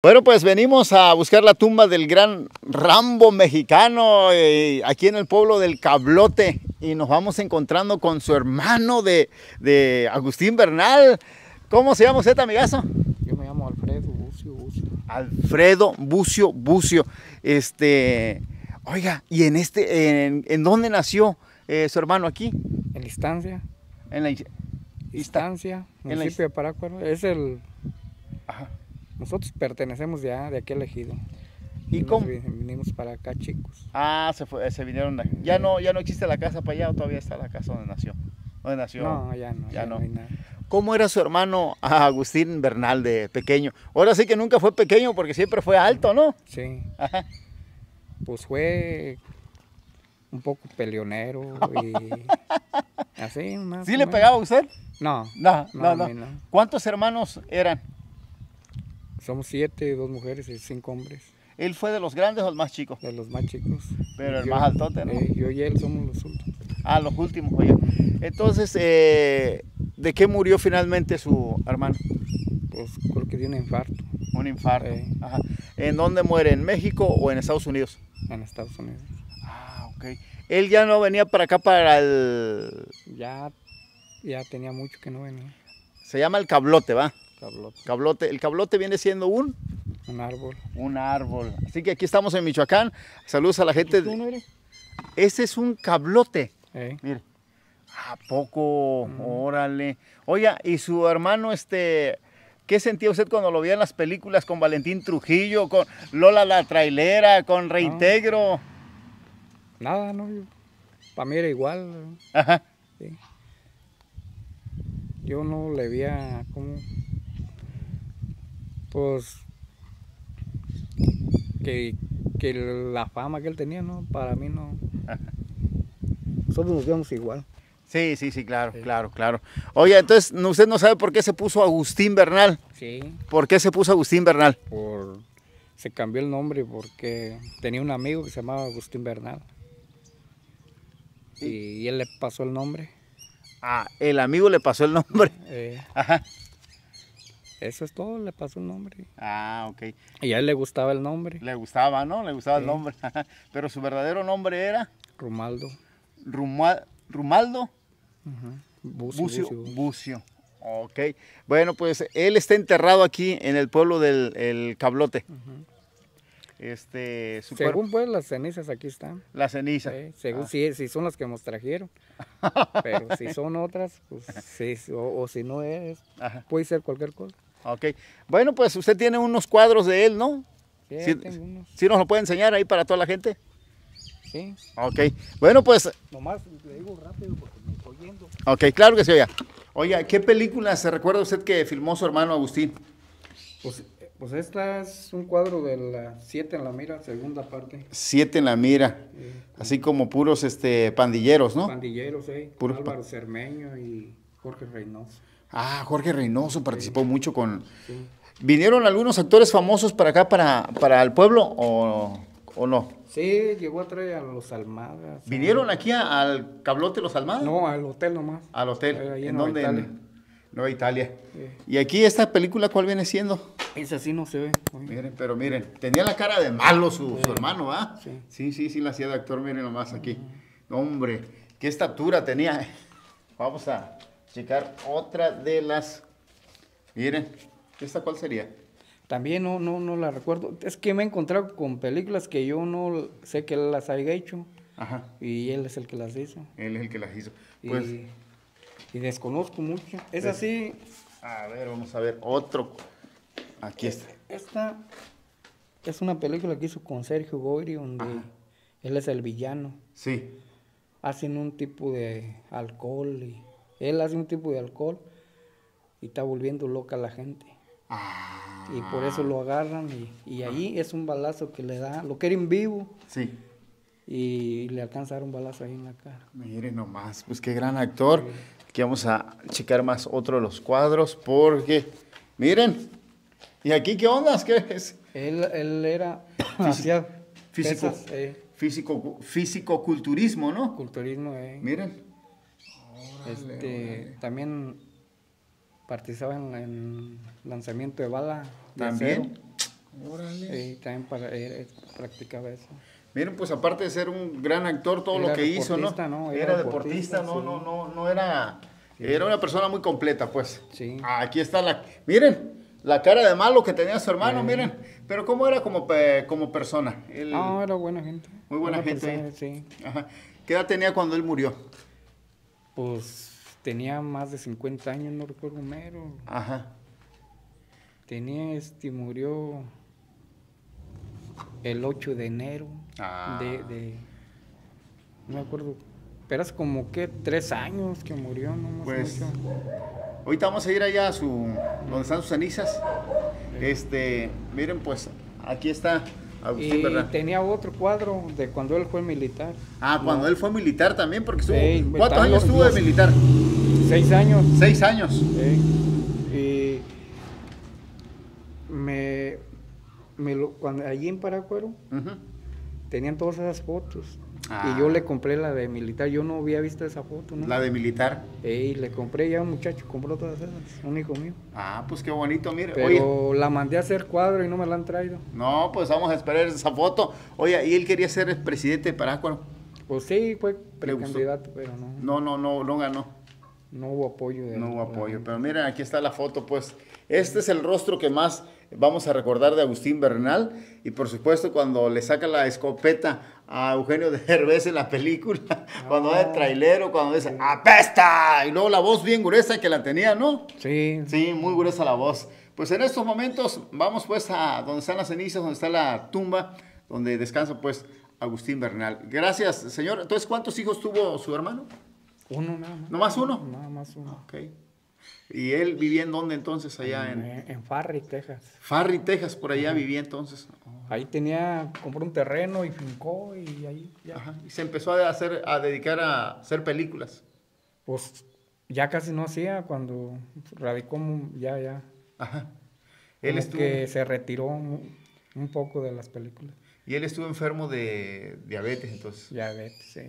Bueno, pues venimos a buscar la tumba del gran Rambo mexicano eh, aquí en el pueblo del Cablote y nos vamos encontrando con su hermano de, de Agustín Bernal. ¿Cómo se llama usted, amigazo? Yo me llamo Alfredo Bucio Bucio. Alfredo Bucio Bucio. Este, oiga, ¿y en este, en, en dónde nació eh, su hermano aquí? En la instancia. En la Instancia, en la municipio de Parácuaro. Es el. Ajá. Nosotros pertenecemos ya de aquel ejido. ¿Y cómo? vi- Vinimos para acá, chicos. Ah, se, fue, se vinieron. de- Ya no, ya no existe la casa para allá o todavía está la casa donde nació. ¿Dónde nació? No, ya no. ya Ya, no. no. hay nada. ¿Cómo era su hermano Agustín Bernal de pequeño? Ahora sí que nunca fue pequeño porque siempre fue alto, ¿no? Sí. Ajá. Pues fue un poco peleonero y. Así, más. ¿Sí le pegaba a usted? No. No, no, No, no. ¿Cuántos hermanos eran? Somos siete, dos mujeres y cinco hombres. ¿Él fue de los grandes o el más chico? De los más chicos. Pero el Yo- más altote, ¿no? eh, yo y él somos los últimos. Ah, los últimos, oiga. Entonces, eh, ¿de qué murió finalmente su hermano? Pues creo que dio un infarto Un infarto. Sí. Ajá. ¿En dónde muere? ¿En México o en Estados Unidos? en Estados Unidos. Ah, ok. Él ya no venía para acá para el... Ya, ya tenía mucho que no venía. Se llama el cablote, ¿va? Cablote. Cablote. El cablote viene siendo un... Un árbol. Un árbol. Así que aquí estamos en Michoacán. Saludos a la gente. ¿Tú no eres? Ese es un cablote. Eh, Mire. ¿A poco? Órale. Oiga, ¿y su hermano, este, qué sentía usted cuando lo veía en las películas con Valentín Trujillo, con Lola la trailera, con Reintegro? nada, no. Para mí era igual. Ajá. sí. Yo no le veía como. Pues. Que, que la fama que él tenía, ¿no? Para mí no. Nosotros nos vemos igual. Sí, sí, sí, claro, claro, claro. Oiga, entonces, no- usted no sabe por qué se puso Agustín Bernal. Sí. ¿Por qué se puso Agustín Bernal? por se cambió el nombre porque tenía un amigo que se llamaba Agustín Bernal y, y él le pasó el nombre Ah, el amigo le pasó el nombre. eh, Ajá. eso es todo le pasó el nombre Ah, ok. y a él le gustaba el nombre Le gustaba, ¿no? Le gustaba el nombre. Pero su verdadero nombre era Romaldo Ruma- Rumaldo Bucio, Bucio. Bucio. Bucio. Ok. Bueno, pues él está enterrado aquí en el pueblo del el Cablote. Este, su cuerpo, según pues las cenizas aquí están la ceniza. eh, según Ah. si, si son las que nos trajeron pero si son otras pues sí, o, o si no es Ajá. puede ser cualquier cosa Ok. Bueno, pues usted tiene unos cuadros de él, ¿no? sí, Sí. tengo unos ¿Sí nos lo puede enseñar ahí para toda la gente? sí Ok. Bueno, pues, nomás le digo rápido porque me estoy yendo ok, claro que sí, oiga. Oiga, ¿qué película se recuerda usted que filmó su hermano Agustín? Pues, pues esta es un cuadro de la 7 en la mira, segunda parte. Siete en la mira. Eh, Así como puros este, pandilleros, ¿no? Pandilleros, eh. Puro Álvaro Cermeño y Jorge Reynoso. Ah, Jorge Reynoso participó mucho con... Sí. ¿Vinieron algunos actores famosos para acá, para, para el pueblo o, o no? Sí, llegó a traer a los Almadas. ¿Vinieron aquí a- al Cablote Los Almadas? No, al hotel nomás. Al hotel. Eh, en ¿En Nueva dónde? Nueva Italia. ¿Y aquí esta película cuál viene siendo? esa sí no se ve. Miren, pero miren, tenía la cara de malo su, su hermano, ¿ah? Sí. Sí, sí, sí, la hacía de actor, miren nomás aquí. Hombre, qué estatura tenía. Vamos a checar otra de las... Miren, ¿esta cuál sería? También no, no, no la recuerdo. Es que me he encontrado con películas que yo no sé que él las haya hecho. Ajá, Y él es el que las hizo. él es el que las hizo. Pues, y desconozco mucho. Es Pues- así. a ver, vamos a ver otro. Aquí está. Esta es una película que hizo con Sergio Goyri, donde Ajá. él es el villano. Sí. Hacen un tipo de alcohol y él hace un tipo de alcohol y está volviendo loca a la gente. Ah, Y por eso lo agarran y, y ahí es un balazo que le da, lo quieren vivo sí. y le alcanza a dar un balazo ahí en la cara. Miren nomás, pues qué gran actor. Aquí vamos a checar más otro de los cuadros porque, miren, ¿y aquí qué ondas? ¿Qué es? Él, él era hacía Físico, pesas, eh, físico, físico-culturismo, ¿no? culturismo, eh. Miren. Este, también participaba en, en lanzamiento de bala. de También. acero. Órale. Y también para, eh, practicaba eso. Miren, pues aparte de ser un gran actor, todo lo que hizo, ¿no? ¿no? Era, deportista, no, no, no, no era... Era una persona muy completa, pues. Sí. Aquí está la... Miren, la cara de malo que tenía su hermano, miren. Pero ¿cómo era como, como persona? no, era buena gente. Muy buena, gente. sí. Ajá. ¿Qué edad tenía cuando él murió? Pues tenía más de 50 años, no recuerdo mero. Ajá. Tenía este, murió el 8 de enero ah. de, no me acuerdo, pero es como que tres años que murió, no más pues, Ahorita vamos a ir allá a su, donde están sus cenizas. Este, miren, pues aquí está Agustín y tenía otro cuadro de cuando él fue militar. Ah, cuando él fue militar también, porque estuvo. ¿Cuántos años estuvo de militar? Seis años. Seis años. Y me, me lo, cuando allí en Paracuero tenían todas esas fotos. Y yo ah. le compré la de militar. Yo no había visto esa foto, ¿no? La de militar. Y le compré ya un muchacho, compró todas esas, un hijo mío. Ah, pues qué bonito, mire. Pero la mandé a hacer cuadro y no me la han traído. No, pues vamos a esperar esa foto. Oye, ¿y él quería ser el presidente de Parácuaro? Pues sí, fue precandidato, pero no. No, no, no, no ganó. No hubo apoyo. De no hubo apoyo, pero miren, aquí está la foto, pues. Este es el rostro que más vamos a recordar de Agustín Bernal. Y por supuesto, cuando le saca la escopeta a Eugenio de Herbes en la película, cuando va de trailero, cuando dice ¡Apesta! Y luego la voz bien gruesa que la tenía, ¿no? Sí. Sí, muy gruesa la voz. Pues en estos momentos vamos pues a donde están las cenizas, donde está la tumba, donde descansa pues Agustín Bernal. Gracias, señor. Entonces, ¿cuántos hijos tuvo su hermano? Uno nada más. ¿No más uno? Nada más uno. Ok. ¿Y él vivía en dónde entonces? Allá en... En, Farry, Texas. Farry, Texas, por allá vivía entonces. Ahí tenía, compró un terreno y fincó y ahí ya. Ajá. Y se empezó a hacer, a dedicar a hacer películas. Pues ya casi no hacía cuando radicó ya, ya. Ajá. Él estuvo... que se retiró un, poco de las películas. Y él estuvo enfermo de diabetes entonces. Diabetes, sí.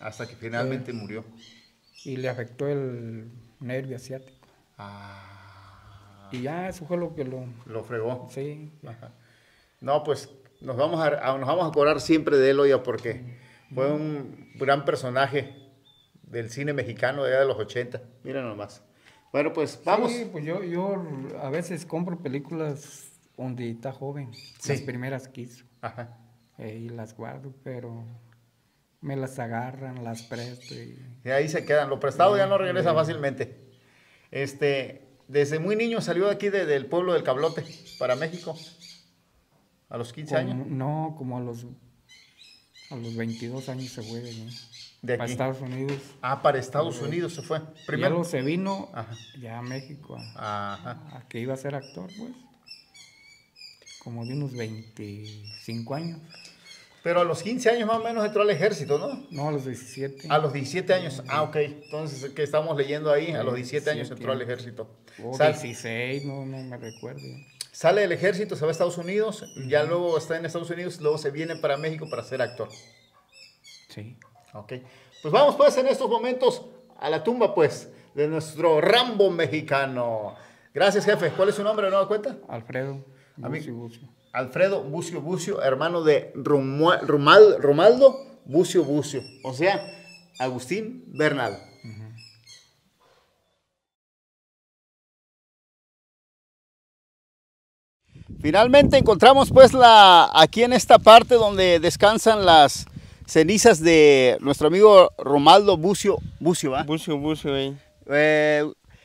Hasta que finalmente murió. Y le afectó el nervio asiático. Ah. Y ya eso fue lo que lo... Lo fregó. Sí. No, pues nos vamos a, nos vamos a acordar siempre de él, oye, porque fue un gran personaje del cine mexicano de, de los 80. Mira nomás. Bueno, pues vamos. Sí, pues yo, yo a veces compro películas donde está joven. Las primeras que hizo. Ajá. Eh, y las guardo, pero me las agarran, las presto. Y, ahí se quedan. Lo prestado ya no regresa fácilmente. Este, desde muy niño salió de aquí del pueblo del Cablote para México. A los 15 años. No, como a los, a los 22 años se fue de, de Para Estados Unidos. Ah, para Estados Unidos se fue. Primero se vino ya a México. a que iba a ser actor, pues. Como de unos 25 años. Pero a los 15 años más o menos entró al ejército, ¿no? No, a los 17. A los 17 años. Ah, ok. Entonces, ¿qué estamos leyendo ahí? A los 17 años entró al ejército. O 16, no, no me recuerdo. Sale del ejército, se va a Estados Unidos, ya luego está en Estados Unidos, luego se viene para México para ser actor. Sí. Ok. Pues vamos pues en estos momentos a la tumba pues de nuestro Rambo mexicano. Gracias jefe. ¿Cuál es su nombre de nueva cuenta? Alfredo. Bucio. Alfredo Bucio Bucio, hermano de Romaldo Bucio Bucio, o sea, Agustín Bernal. Finalmente encontramos pues la aquí en esta parte donde descansan las cenizas de nuestro amigo Romaldo Bucio Bucio, ¿va? Bucio Bucio, eh,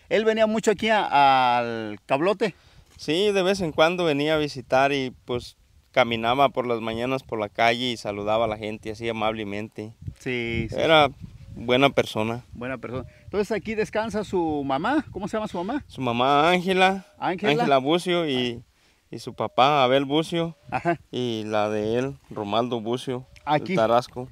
él venía mucho aquí al Cablote. Sí, de vez en cuando venía a visitar y pues caminaba por las mañanas por la calle y saludaba a la gente así amablemente. Sí, sí. Era buena persona. Buena persona. Entonces aquí descansa su mamá, ¿cómo se llama su mamá? Su mamá Ángela. Ángela. Bucio y, su papá Abel Bucio. Ajá. Y la de él, Romaldo Bucio. Aquí. El Tarasco.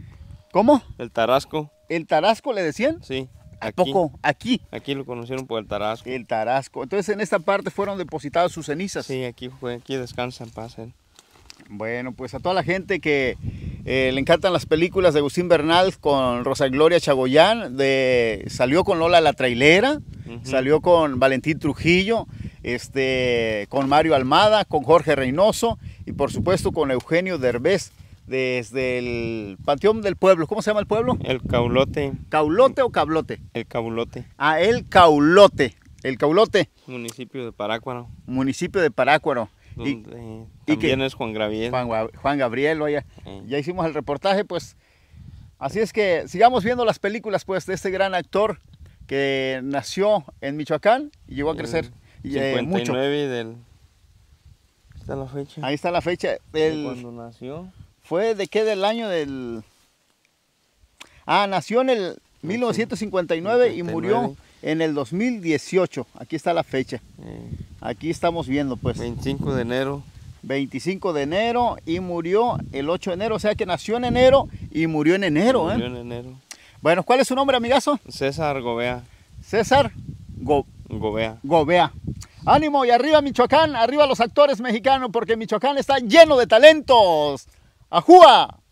¿Cómo? El Tarasco. ¿El Tarasco le decían? Sí. ¿A poco? Aquí. Aquí lo conocieron por el Tarasco. El Tarasco. Entonces en esta parte fueron depositadas sus cenizas. Sí, aquí fue, aquí descansan paz Bueno, pues a toda la gente que eh, le encantan las películas de Agustín Bernal con Rosa Gloria Chagoyán, de, salió con Lola la trailera, salió con Valentín Trujillo, este, con Mario Almada, con Jorge Reynoso y por supuesto con Eugenio Derbez desde el Panteón del Pueblo. ¿Cómo se llama el pueblo? El Caulote. ¿Caulote o Cablote? El Caulote. Ah, el Caulote. El Caulote. Municipio de Parácuaro. Municipio de Parácuaro. Donde también es Juan Gabriel. Juan, Gabriel, oye. Ya hicimos el reportaje, pues. Así es que sigamos viendo las películas, pues, de este gran actor que nació en Michoacán y llegó a crecer. y 59 eh, del... está la fecha. Ahí está la fecha. Del... cuando nació. ¿Fue de qué del año del...? Ah, nació en el 1959 y murió en el 2018. Aquí está la fecha. Aquí estamos viendo, pues. 25 de enero. 25 de enero y murió el 8 de enero. O sea que nació en enero y murió en enero. Murió ¿eh? en enero. Bueno, ¿cuál es su nombre, amigazo? César Gobea. César Gobea. Gobea. Ánimo y arriba Michoacán, arriba los actores mexicanos, porque Michoacán está lleno de talentos. ¡Ajúa!